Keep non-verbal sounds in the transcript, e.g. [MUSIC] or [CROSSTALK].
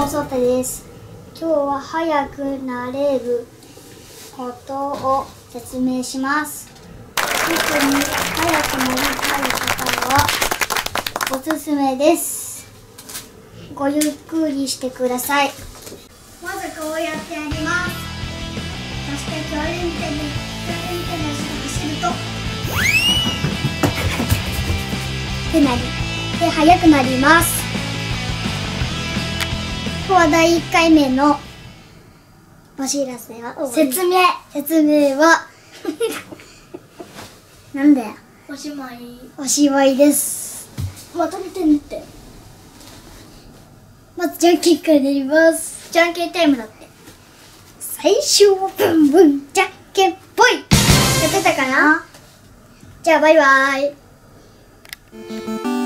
です。今日は早くなれることを説明します。特に早くなりたい方はおすすめです。ごゆっくりしてください。まずこうやってやります。そして強運転で強運転の下走るとってなりで速くなりますは第1回目のお知らせは説明。説明は [LAUGHS] なんだよ。おしまい。おしまいです。まとめてみて。まずじゃんけんからやります。じゃんけんタイムだって。最初はブンブンじゃんけんぽい。やってたかな？じゃあバイバイ「